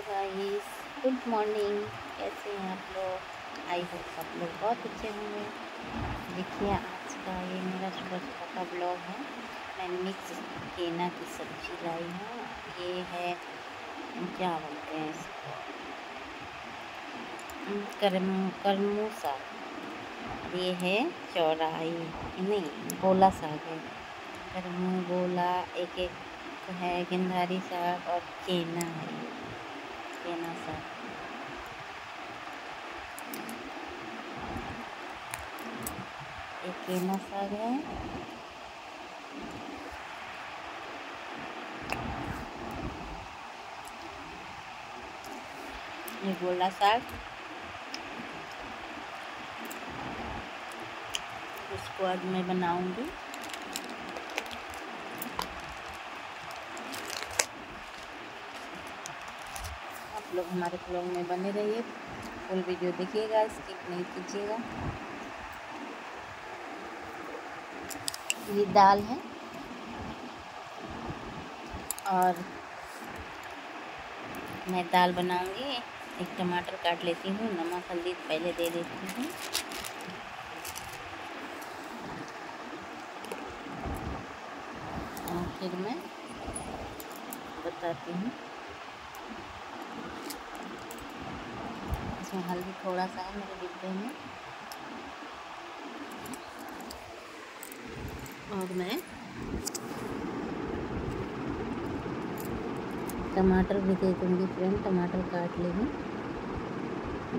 Hello guys good morning कैसे हैं आप लोग? आई होप सब लोग बहुत अच्छे होंगे। देखिए, आज का ये मेरा सुबह सुबह का ब्लॉग है। मैं मिक्स केना की सब्ज़ी लाई हूँ। ये है, क्या बोलते हैं इसको? करम साग ये है चौराई। नहीं, गोला साग है। करमू गोला एक एक है, गिंधारी साग और केना है। केना साग एक केना साग है ये गोला साग इसको आज मैं बनाऊँगी आप लोग हमारे ब्लॉग में बने रहिए। फुल वीडियो देखिएगा स्किप नहीं कीजिएगा। ये दाल है। और मैं दाल बनाऊँगी। एक टमाटर काट लेती हूँ, नमक, हल्दी पहले दे देती हूँ। और फिर मैं बताती हूँ। इसमें हल्दी थोड़ा सा है, मेरे डिब्बे में। और मैं टमाटर भी दे दूँगी फ्रेंड, टमाटर काट ली हूँ।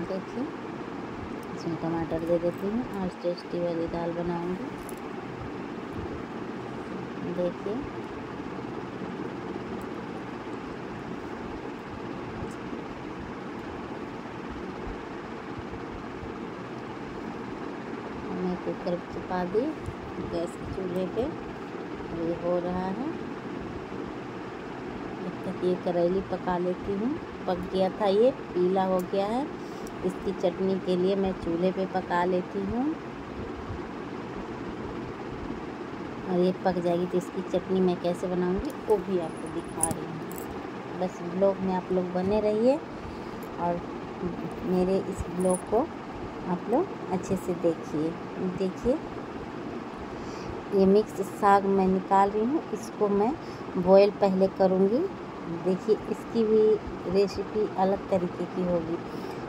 देखिए, इसमें टमाटर दे देती हूँ, आज टेस्टी वाली दाल बनाऊँगी। देखिए। कुकर छिपा दी गैस के चूल्हे पे। ये हो रहा है। जब तक ये करेली पका लेती हूँ। पक गया था ये, पीला हो गया है। इसकी चटनी के लिए मैं चूल्हे पे पका लेती हूँ। और ये पक जाएगी तो इसकी चटनी मैं कैसे बनाऊँगी, वो भी आपको दिखा रही हूँ। बस ब्लॉग में आप लोग बने रहिए और मेरे इस ब्लॉग को आप लोग अच्छे से देखिए। देखिए। ये मिक्स साग मैं निकाल रही हूँ, इसको मैं बॉयल पहले करूँगी। देखिए, इसकी भी रेसिपी अलग तरीके की होगी।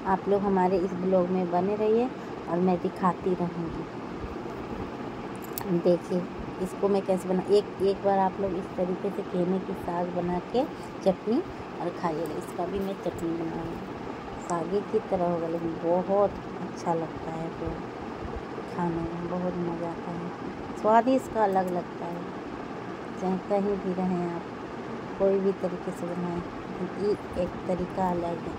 आप लोग हमारे इस ब्लॉग में बने रहिए और मैं दिखाती रहूँगी। देखिए, इसको मैं कैसे बना, एक एक बार आप लोग इस तरीके से केने की साग बना के चटनी और खाइएगा। इसका भी मैं चटनी बनाऊँगी। सागे की तरह होगा, लेकिन बहुत अच्छा लगता है फिर खाने में, बहुत मज़ा आता है। स्वाद ही इसका अलग लगता है। चाहे कहीं भी रहें आप, कोई भी तरीके से बनाएँ ये एक तरीका अलग है।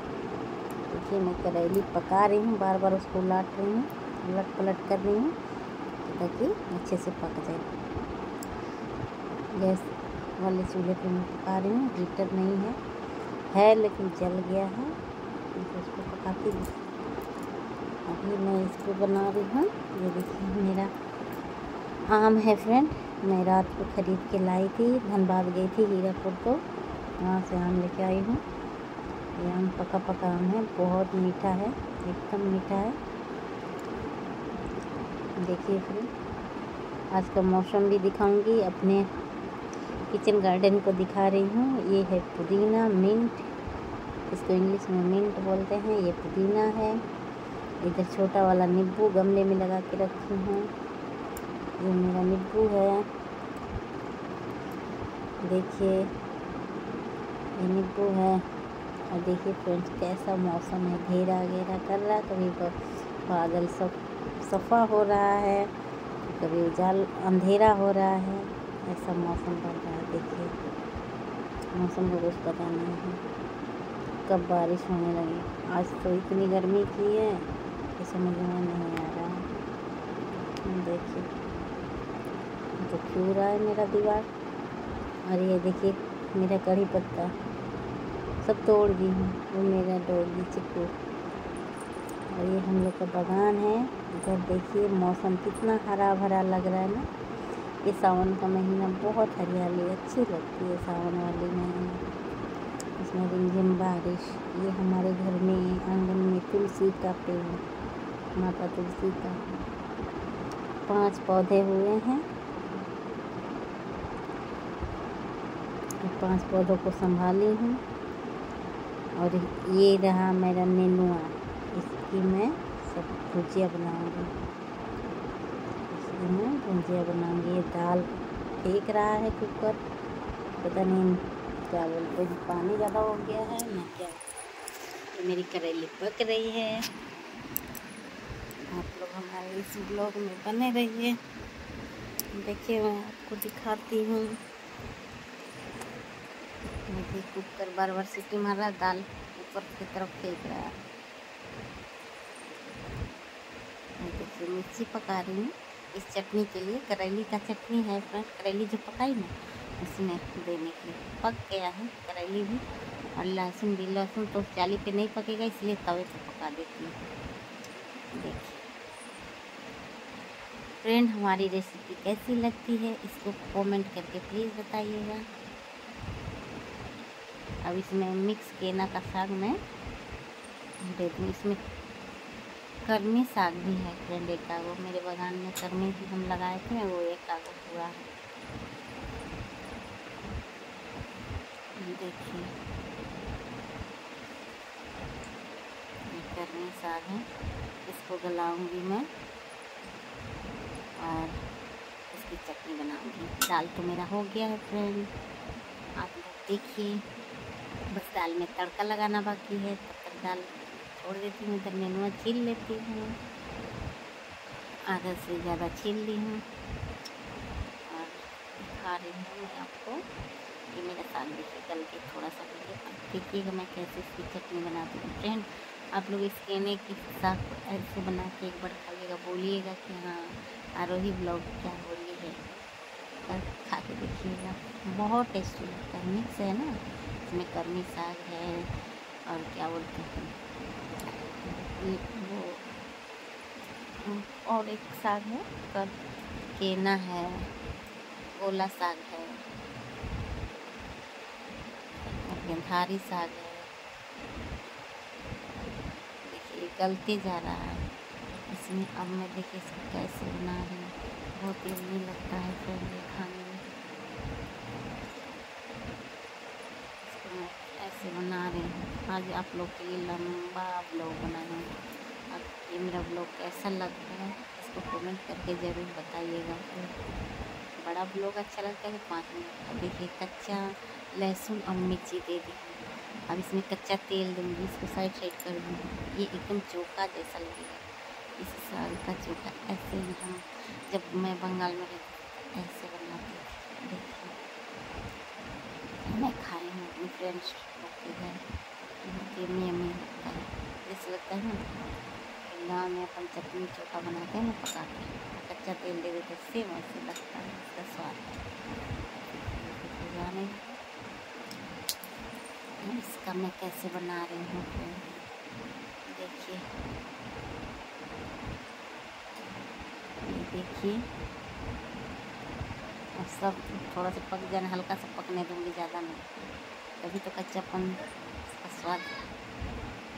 देखिए, मैं करेली पका रही हूँ बार बार उसको उलाट रही हूँ उलट पलट कर रही हूँ, ताकि अच्छे से पक जाए। गैस वाले चूल्हे पे मैं पका रही हूँ, हीटर नहीं है है लेकिन जल गया है तो उसको पकाती हूँ। अभी मैं इसको बना रही हूँ। ये देखिए, मेरा आम है फ्रेंड मैं रात को ख़रीद के लाई थी, धनबाद गई थी हीरापुर को। वहाँ से आम लेके आई हूँ। ये आम पका पका आम है, बहुत मीठा है, एकदम मीठा है। देखिए फ्रेंड आज का मौसम भी दिखाऊँगी, अपने किचन गार्डन को दिखा रही हूँ। ये है पुदीना मिंट इसको इंग्लिश में मिंट बोलते हैं। ये पुदीना है। इधर छोटा वाला नींबू गमले में लगा के रखी हूँ। ये मेरा नींबू है। देखिए, ये नींबू है। और देखिए फ्रेंड्स, कैसा मौसम है। घेरा घेरा कर रहा है कभी बादल सब सफ़ा हो रहा है। कभी उजाल, अंधेरा हो रहा है। ऐसा मौसम बन रहा है, देखिए। मौसम को कुछ पता नहीं है। कब बारिश होने लगी? आज तो इतनी गर्मी की है। कि समझ में नहीं आ रहा देखिए। तो क्यों रहा है मेरा दीवार? और ये देखिए, मेरा कड़ी पत्ता। सब तोड़ दी हूँ। वो मेरा डोगी चिक्कू। और ये हम लोग का बागान है। इधर देखिए, मौसम कितना हरा भरा लग रहा है ना। ये सावन का महीना बहुत हरियाली, अच्छी लगती है सावन वाली महीना। इस में रिमझिम बारिश। ये हमारे घर में आँगन में तुलसी का पेड़। माता तुलसी का। पाँच पौधे हुए हैं। पाँच पौधों को संभाली हूँ। और ये रहा मेरा नेनुआ। इसकी मैं सब भुजिया बनाऊँगी। इसकी मैं भुजिया बनाऊँगी। ये दाल फेंक रहा है कुकर। पता नहीं क्या बोलते पानी ज़्यादा हो गया है ना क्या मेरी करेली पक रही है। आप लोग हमारे इस ब्लॉग में बने रहिए। देखिए, मैं आपको दिखाती हूँ। देखिए कुकर बार बार सीटी मार रहा है दाल ऊपर की तरफ़ फेंक रहा है। देखिए, मिर्ची पका रही हूँ। इस चटनी के लिए करेली का चटनी है फ्रेंड करेली जो पकाई ना उसमें देने के लिए पक गया है। करेली भी और लहसुन भी। लहसुन तो चाली पे नहीं पकेगा, इसलिए तवे पे पका देती हूँ। देखिए। फ्रेंड हमारी रेसिपी कैसी लगती है? इसको कमेंट करके प्लीज़ बताइएगा। अब इसमें मिक्स केना का साग मैं दे दूँ इसमें कर्मी साग भी है फ्रेंड एक कागो मेरे बगान में कर्मी भी हम लगाए थे, वो एक कागो हुआ है। देखिए। कर्मी साग है, इसको गलाऊँगी मैं। और इसकी चटनी बनाऊँगी। दाल तो मेरा हो गया है फ्रेंड आप लोग देखिए, बस दाल में तड़का लगाना बाकी है, तब तक दाल छोड़ देती हूँ, इधर नेनुआ छील लेती हूँ। आधा से ज़्यादा छील ली हूँ। और दिखा रही हूँ मैं आपको ये मेरा साग देखिए कल के थोड़ा सा देखिएगा मैं कैसे इसकी चटनी बनाती हूँ। फ्रेंड आप लोग इसके केने की साग को ऐसे बना के एक बार खाइएगा, बोलिएगा कि हाँ आरोही ब्लॉग क्या बोली कल खा के देखिएगा। बहुत टेस्टी लगता है। मिक्स है ना? इसमें कर्मी साग है और क्या बोलते हैं? वो और एक साग है कर केना है गोला साग है गंधारी साग है। देखिए, गलते जा रहा है। इसमें अब मैं देखिए इसको कैसे बना रही हूँ। बहुत ही लगता है फिर खाने में। इसको मैं ऐसे बना रहे हैं। आज आप लोग के लिए लंबा ब्लॉग बना रहे हैं। अब ये मेरा ब्लॉग कैसा लगता है, इसको कमेंट करके ज़रूर बताइएगा। बड़ा ब्लॉग अच्छा लगता है पाँच मिनट अब देखिए कच्चा लहसुन और मिर्ची दे दी अब इसमें कच्चा तेल दूँगी, इसको साइड साइड कर दूँगी। ये एकदम चोखा जैसा लगेगा। इस साल का चोखा ऐसे ही हम जब मैं बंगाल में रहती ऐसे बनाती देखिए मैं खाई हूँ, अपनी फ्रेंड्स बहुत ही यमी यमी लगता है। जैसे लगता है ना गाँव में अपन चटनी चोखा बनाते हैं ना पका के कच्चा तेल दे देते सेम वैसे लगता है इसका स्वाद। जाने इसका मैं कैसे बना रही हूँ, देखिए ये देखिए। और सब थोड़ा सा पक जाना हल्का सा पकने दूँगी ज़्यादा नहीं। तभी तो कच्चापन का स्वाद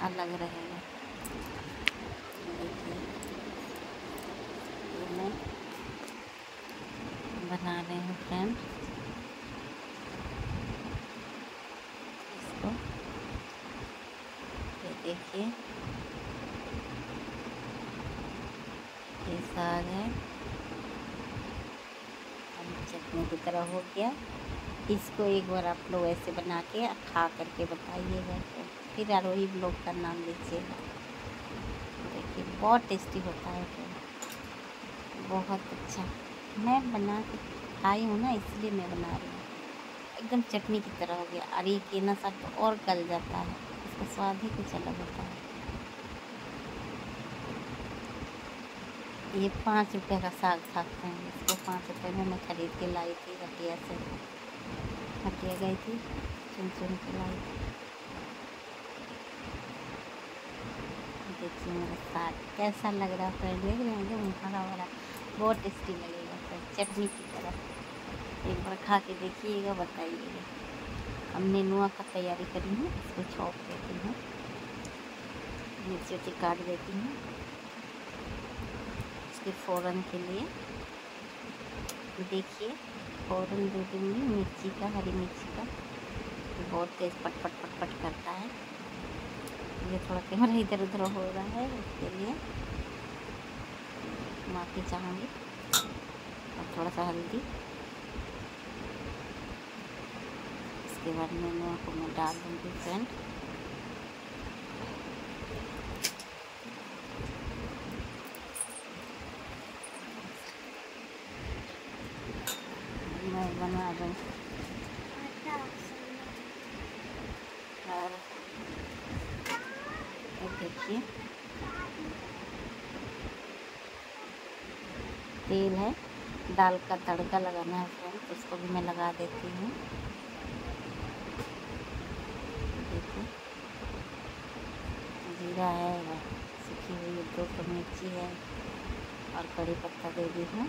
अलग रहेगा। देखिए मैं बना रही हूँ फ्रेंड इसको देखिए ये साग है चटनी की तरह हो गया। इसको एक बार आप लोग ऐसे बना के खा करके बताइएगा। तो फिर आरोही ब्लॉग का नाम लीजिएगा। देखिए, बहुत टेस्टी होता है फिर बहुत अच्छा। मैं बना के खाई हूँ ना, इसलिए मैं बना रही हूँ। एकदम चटनी की तरह हो गया। अरे केना साग तो और गल जाता है। इसका स्वाद ही कुछ अलग होता है। ये पाँच रुपये का साग खाते हैं। इसको पाँच रुपये में मैं ख़रीद के लाई थी हटिया से। हटिया गई थी, चुन चुन के लाई थी। देखिए मेरा साग कैसा लग रहा है फ्रेंड, देख रहे हैं हरा भरा, बहुत टेस्टी लगेगा फ्रेंड, चटनी की तरह। एक बार खा के देखिएगा, बताइएगा। अब नेनुआ का तैयारी करी हूँ, इसको छौंक देती हूँ। मिर्ची काट देती हूँ। इसके फ़ौरन के लिए। देखिए, फ़ौरन दे दूँगी मिर्ची का, हरी मिर्ची का बहुत तेज़ पट पट पट पट करता है। ये थोड़ा कैमरा इधर उधर हो रहा है, उसके लिए माफ़ी चाहूँगी। और थोड़ा सा हल्दी। इसके बाद को मैं डाल दूँगी फ्रेंड मैं बना दूँ और देखिए। तेल है, दाल का तड़का लगाना है फ्रेंड उसको भी मैं लगा देती हूँ। जीरा है, सूखी हुई दो मिर्ची है और कड़ी पत्ता दे दी हूँ।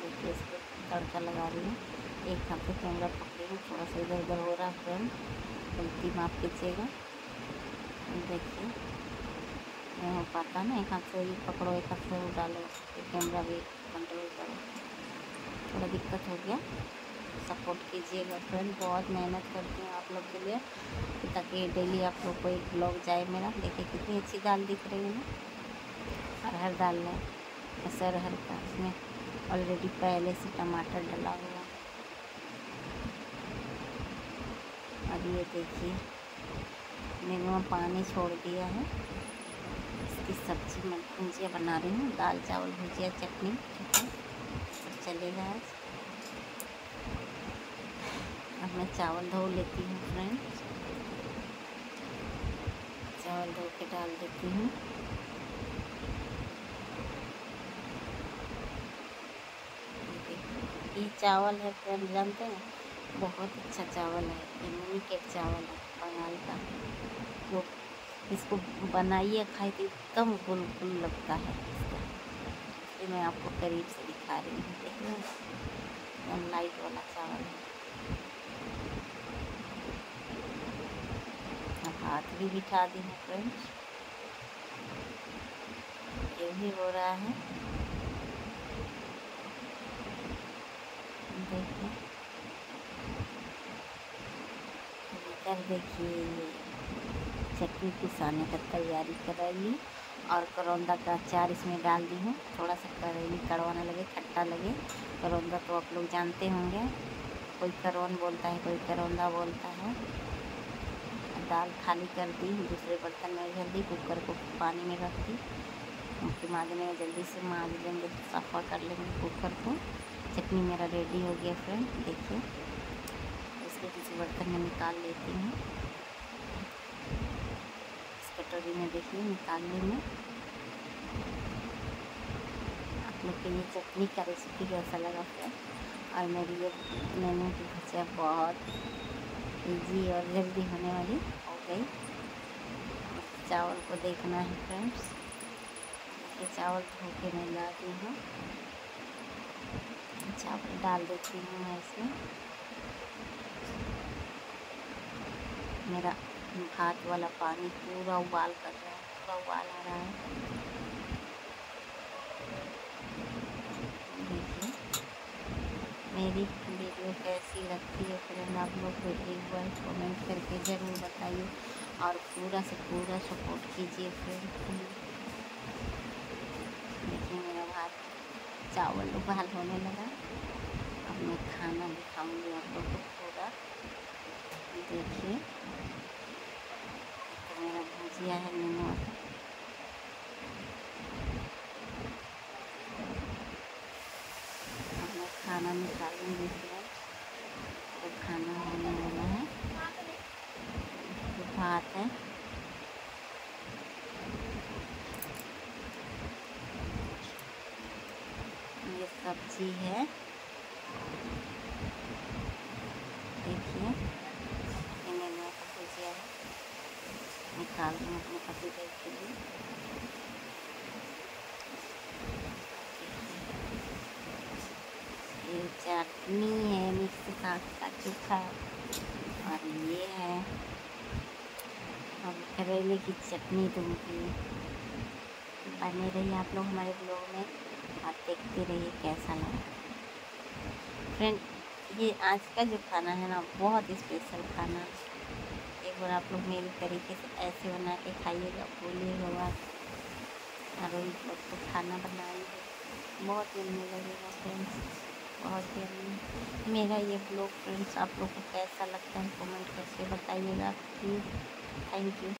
देखिए इसको तड़का लगा रही हूँ। एक हाथ से कैमरा पकड़ी हूँ थोड़ा सा इधर उधर हो रहा है फ्रेंड गलती माफ़ कीजिएगा। देखिए। नहीं हो पाता ना एक हाथ से ये पकड़ो एक हाथ से वो डालो कैमरा भी कंट्रोल करो। थोड़ा दिक्कत हो गया। सपोर्ट कीजिएगा फ्रेंड बहुत मेहनत करती हूँ आप लोग के लिए। ताकि डेली आप लोग को एक ब्लॉग जाए मेरा। देखिए कितनी अच्छी दाल दिख रही है ना। अरहर दाल है ऐसा अरहर का इसमें ऑलरेडी पहले से टमाटर डला हुआ। अब ये देखिए। नेनुआ पानी छोड़ दिया है। इसकी सब्ज़ी मैं भुजिया बना रही हूँ। दाल, चावल, भुजिया, चटनी सब चलेगा आज। अब मैं चावल धो लेती हूँ फ्रेंड्स चावल धो के डाल देती हूँ। ये चावल है फ्रेंड जानते हैं? बहुत अच्छा चावल है। इम्यूनिकेट चावल है। बंगाल का वो इसको बनाइए खाए तो एकदम गुलगुल लगता है ये मैं आपको करीब से दिखा रही हूँ एकदम लाइट वाला चावल है। हाथ भी बिठा दी हूँ फ्रेंड्स। ये भी हो रहा है देखिए इधर देखिए चटनी पिसाने का तैयारी कर रही और करौंदा का अचार इसमें डाल दी हूँ। थोड़ा सा करेली कड़वाना लगे, खट्टा लगे। करौंदा तो आप लोग जानते होंगे। कोई करौन बोलता है, कोई करौंदा बोलता है। दाल खाली कर दी, दूसरे बर्तन में धर दी कुकर को पानी में रख दी। क्योंकि माँजने में जल्दी से माँज लेंगे, सफ़ा कर लेंगे कुकर को। चटनी मेरा रेडी हो गया फ्रेंड देखिए। बर्तन में निकाल लेती हूँ। इस कटोरी में देखिए, निकालने में। आप लोग के लिए चटनी का रेसिपी कैसा लगा फ्रेंड और मेरी ये नेनू की भजिया बहुत इजी और जल्दी होने वाली हो गई। चावल को देखना है फ्रेंड्स ये चावल धो के मैं ला दी हूँ। चावल डाल देती हूँ मैं इसमें मेरा भात वाला पानी पूरा उबाल कर रहा है, पूरा उबाल आ रहा है। देखिए, मेरी वीडियो कैसी लगती है फ्रेंड आप लोग को एक बार कमेंट करके ज़रूर बताइए और पूरा से पूरा सपोर्ट कीजिए फ्रेंड देखिए, मेरा भात चावल उबाल होने लगा। अब मैं खाना भी दिखाऊँगी आप लोग को पूरा। देखिए भुजिया है नेनुआ का अब मैं खाना निकालूँगी फ्रेंड्स तो खाना होने वाला है। भात है। ये सब्ज़ी है देखिए ये नेनुआ का भुजिया है निकाल रही हूँ अपने देव के लिए ये चटनी है मिक्स साग का चोखा और ये है और करेले की चटनी दूँगी बने रहिए आप लोग हमारे ब्लॉग में और देखते रहिए कैसा लगा फ्रेंड ये आज का जो खाना है ना, बहुत स्पेशल खाना बार आप लोग मेरे तरीके से ऐसे बना के खाइएगा, बोलिएगा बात। और लोग तो खाना बनाइए। बहुत मिलने लगेगा फ्रेंड्स बहुत ही मेरा ये ब्लॉग फ्रेंड्स आप लोग को कैसा लगता है? कमेंट करके बताइएगा। Please thank you